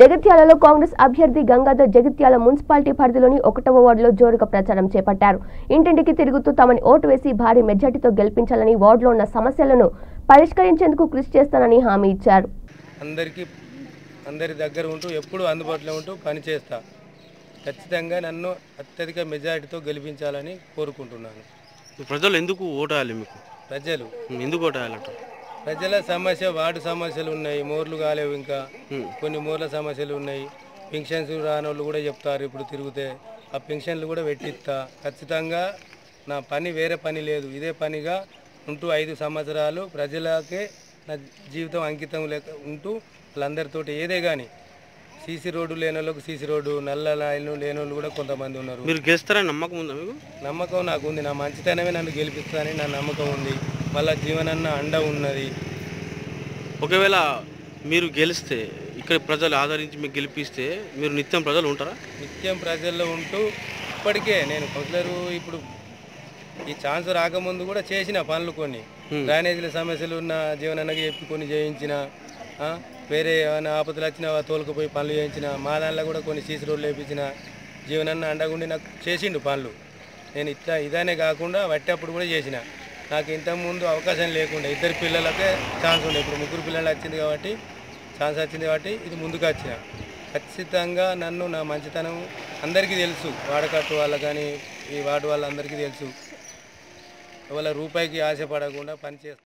జగిత్యాలలో కాంగ్రెస్ అభ్యర్థి గంగాధర్ జగిత్యాల మున్సిపాలిటీ పరిధిలోని ఒకటవ వార్డులో జోరుగా ప్రచారం చేపట్టారు. ఇంటింటికి తిరుగుతూ తమని ఓటు వేసి భారీ మెజార్టీతో గెలిపించాలని వార్డులో ఉన్న సమస్యలను పరిష్కరించేందుకు కృషి చేస్తానని హామీ ఇచ్చారు. అందరికీ అందరి దగ్గర ఉంటూ ఎప్పుడూ అందుబాటులో ఉంటూ పని చేస్తా. ఖచ్చితంగా నన్ను అత్యధిక మెజారిటీతో గెలిపించాలని కోరుకుంటున్నాను. ప్రజలు ఎందుకు ఓటేయాలి మీకు? ప్రజలు. ఎందుకు ఓటేయాలంట ప్రజల సమస్య వార్డు సమస్యలు ఉన్నాయి. మోర్లు కాలేవు ఇంకా. కొన్ని మోర్ల సమస్యలు ఉన్నాయి. పెన్షన్స్ రాని వాళ్ళు కూడా చెప్తారు ఇప్పుడు తిరిగితే. ఆ పెన్షన్లు కూడా పెట్టిస్తా. ఖచ్చితంగా నా పని వేరే పని లేదు. ఇదే పనిగా ఉంటూ ఐదు సంవత్సరాలు ప్రజలకే నా జీవితం అంకితం లేక ఉంటూ వాళ్ళందరితోటి ఏదే కానీ సీసీ రోడ్డు లేని వాళ్ళకు సీసీ రోడ్డు నల్ల లైన్లు లేని వాళ్ళు కూడా కొంతమంది ఉన్నారు. మీరు గెలుస్తారని నమ్మకం ఉందా మీకు? నమ్మకం నాకు ఉంది. నా మంచితనమే నన్ను గెలిపిస్తానని నా నమ్మకం ఉంది. మళ్ళా జీవనన్న అండ ఉన్నది. ఒకవేళ మీరు గెలిస్తే ఇక్కడ ప్రజలు ఆదరించి మీకు గెలిపిస్తే మీరు నిత్యం ప్రజలు ఉంటారా? నిత్యం ప్రజల్లో ఉంటూ ఇప్పటికే నేను కౌన్సిలర్ ఇప్పుడు ఈ ఛాన్స్ రాకముందు కూడా చేసిన పనులు కొన్ని. డ్రైనేజీల సమస్యలు ఉన్న జీవనన్నకి చెప్పి కొన్ని చేయించిన వేరే ఏమైనా ఆపదలు వచ్చినా తోలుకుపోయి పనులు చేయించిన మా దానిలో కూడా కొన్ని సీసీ రోడ్లు వేయించిన జీవనన్న అండగుండి నాకు చేసిండు పనులు. నేను ఇట్లా ఇదనే కాకుండా వట్టేప్పుడు కూడా చేసిన. నాకు ఇంతకుముందు అవకాశం లేకుండా. ఇద్దరు పిల్లలకే ఛాన్స్ ఉండే. ఇప్పుడు ముగ్గురు పిల్లలు వచ్చింది కాబట్టి ఛాన్స్ వచ్చింది కాబట్టి ఇది ముందుకు వచ్చిన. ఖచ్చితంగా నన్ను నా మంచితనం అందరికీ తెలుసు. వాడకట్టు వాళ్ళ కానీ ఈ వార్డు వాళ్ళందరికీ తెలుసు. వాళ్ళ రూపాయికి ఆశపడకుండా పనిచేస్తాను